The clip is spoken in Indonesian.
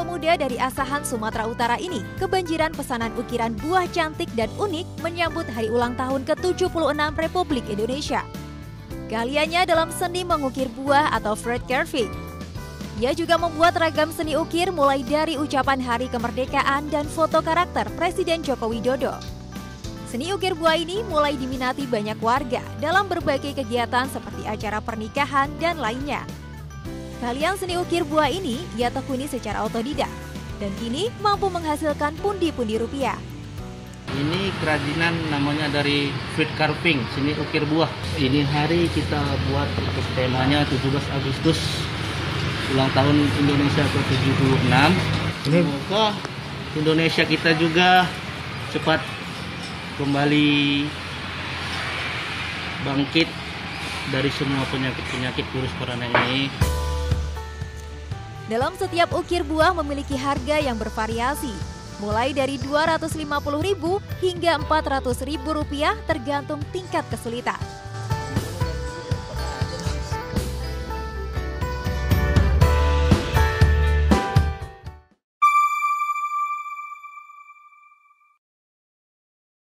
muda dari Asahan, Sumatera Utara ini kebanjiran pesanan ukiran buah cantik dan unik menyambut hari ulang tahun ke-76 Republik Indonesia. Kaliannya dalam seni mengukir buah atau fruit carving. Ia juga membuat ragam seni ukir mulai dari ucapan hari kemerdekaan dan foto karakter Presiden Joko Widodo. Seni ukir buah ini mulai diminati banyak warga dalam berbagai kegiatan seperti acara pernikahan dan lainnya. Kalian seni ukir buah ini ia tekuni secara otodidak dan kini mampu menghasilkan pundi-pundi rupiah. Ini kerajinan namanya dari fruit carving, seni ukir buah. Ini hari kita buat untuk temanya 17 Agustus ulang tahun Indonesia ke-76. Semoga Indonesia kita juga cepat kembali bangkit dari semua penyakit-penyakit virus corona ini. Dalam setiap ukir buah memiliki harga yang bervariasi, mulai dari Rp250.000 hingga Rp400.000 tergantung tingkat kesulitan.